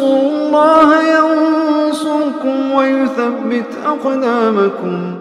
تنصروا الله ينصركم ويثبت أقدامكم.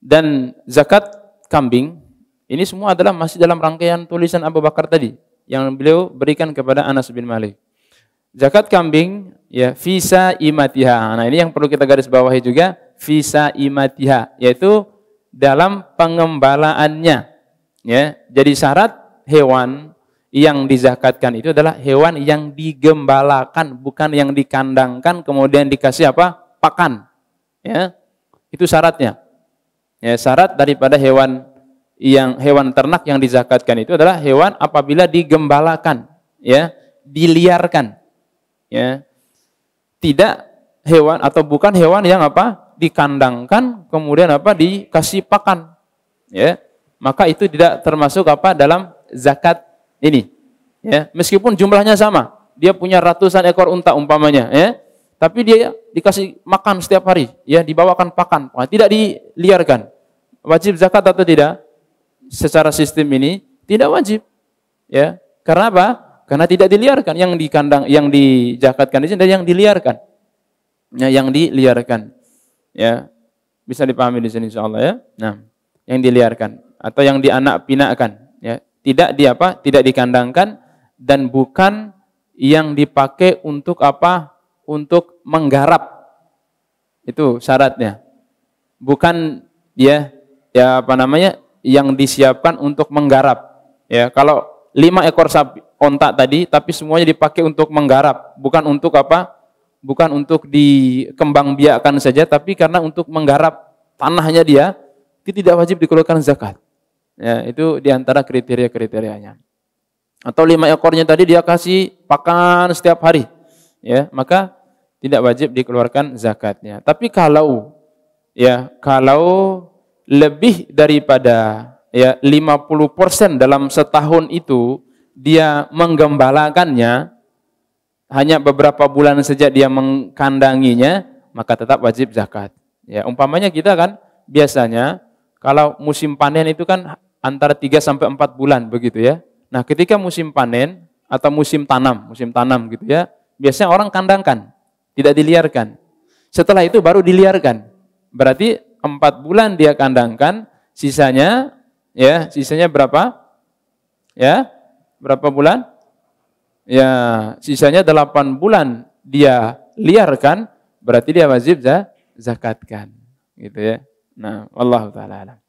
Dan zakat kambing ini semua adalah masih dalam rangkaian tulisan Abu Bakar tadi yang beliau berikan kepada Anas bin Malik. Zakat kambing ya visa imatiha. Nah, ini yang perlu kita garis bawahi juga visa imatiha yaitu dalam pengembalaannya. Ya, jadi syarat hewan yang dizakatkan itu adalah hewan yang digembalakan, bukan yang dikandangkan kemudian dikasih apa? pakan. Ya. Itu syaratnya. Ya, syarat daripada hewan yang hewan ternak yang dizakatkan itu adalah hewan apabila digembalakan, ya, diliarkan. Ya. Tidak hewan atau bukan hewan yang apa? dikandangkan kemudian apa? dikasih pakan. Ya. Maka itu tidak termasuk apa dalam zakat ini. Ya, meskipun jumlahnya sama, dia punya ratusan ekor unta umpamanya, ya. Tapi dia dikasih makan setiap hari, ya, dibawakan pakan, tidak diliarkan. Wajib zakat atau tidak? Secara sistem ini tidak wajib. Ya. Karena apa? Karena tidak diliarkan yang di kandang yang dijakatkan di sini yang diliarkan. Ya, yang diliarkan. Ya. Bisa dipahami di sini insyaallah ya. Nah, yang diliarkan atau yang dianak pinakan, ya. Tidak di apa? Tidak dikandangkan dan bukan yang dipakai untuk apa? Untuk menggarap. Itu syaratnya. Bukan ya ya apa namanya? yang disiapkan untuk menggarap. Ya, kalau lima ekor sapi ontak tadi tapi semuanya dipakai untuk menggarap, bukan untuk apa? Bukan untuk dikembangbiakkan saja tapi karena untuk menggarap tanahnya dia, itu tidak wajib dikeluarkan zakat. Ya, itu di antara kriteria-kriterianya. Atau lima ekornya tadi dia kasih pakan setiap hari. Ya, maka tidak wajib dikeluarkan zakatnya. Tapi kalau ya, kalau lebih daripada ya 50% dalam setahun itu dia menggembalakannya hanya beberapa bulan saja dia mengkandanginya maka tetap wajib zakat. Ya, umpamanya kita kan biasanya kalau musim panen itu kan antara 3 sampai 4 bulan begitu ya. Nah, ketika musim panen atau musim tanam, musim tanam gitu ya, biasanya orang kandangkan, tidak diliarkan. Setelah itu baru diliarkan. Berarti empat bulan dia kandangkan, sisanya ya, sisanya berapa? Ya, berapa bulan? Ya, sisanya delapan bulan dia liarkan, berarti dia wajib zakatkan. Gitu ya. Nah, Allah taala.